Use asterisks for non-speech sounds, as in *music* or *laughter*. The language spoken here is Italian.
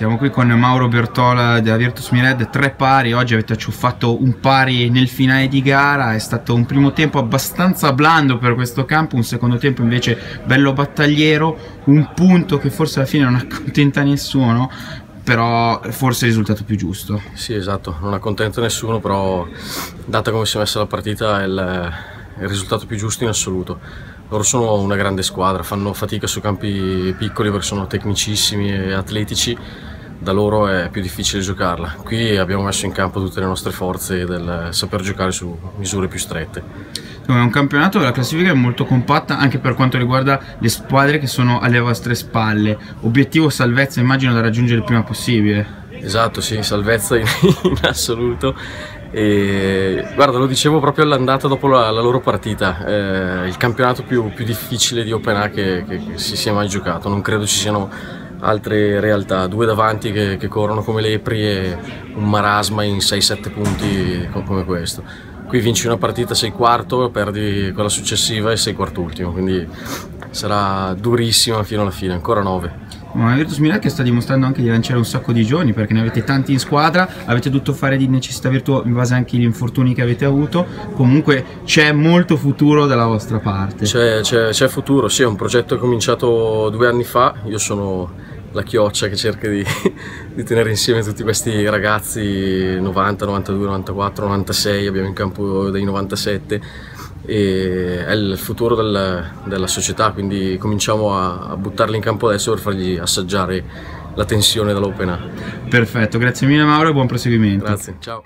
Siamo qui con Mauro Bertola della Virtus Mired, tre pari, oggi avete acciuffato un pari nel finale di gara, è stato un primo tempo abbastanza blando per questo campo, un secondo tempo invece bello battagliero, un punto che forse alla fine non *laughs* accontenta nessuno, però forse è il risultato più giusto. Sì, esatto, non accontenta nessuno, però data come si è messa la partita è il, il risultato più giusto in assoluto. Loro sono una grande squadra, fanno fatica su campi piccoli perché sono tecnicissimi e atletici, da loro è più difficile giocarla. Qui abbiamo messo in campo tutte le nostre forze del saper giocare su misure più strette. È un campionato la classifica è molto compatta anche per quanto riguarda le squadre che sono alle vostre spalle. Obiettivo salvezza immagino da raggiungere il prima possibile. Esatto, sì, salvezza in, *laughs* in assoluto e, guarda, lo dicevo proprio all'andata dopo la, la loro partita, eh, il campionato più, più, difficile di Open A che, che, che, si sia mai giocato, non credo ci siano altre realtà, due davanti che, che corrono come lepri e un marasma in 6-7 punti come questo. Qui vinci una partita, sei quarto, perdi quella successiva e sei quarto ultimo, quindi sarà durissima fino alla fine, ancora 9. Ma Virtus Milan che sta dimostrando anche di lanciare un sacco di giorni perché ne avete tanti in squadra, avete dovuto fare di necessità virtù in base anche agli infortuni che avete avuto, comunque c'è molto futuro dalla vostra parte. C'è, c'è, c'è futuro, sì, è un progetto che è cominciato due anni fa, io sono la chioccia che cerca di, *laughs* di, tenere insieme tutti questi ragazzi 90, 92, 94, 96, abbiamo in campo dei 97 e è il futuro del, della società, quindi cominciamo a, a buttarli in campo adesso per fargli assaggiare la tensione dell'Open A. Perfetto, grazie mille Mauro e buon proseguimento. Grazie, ciao.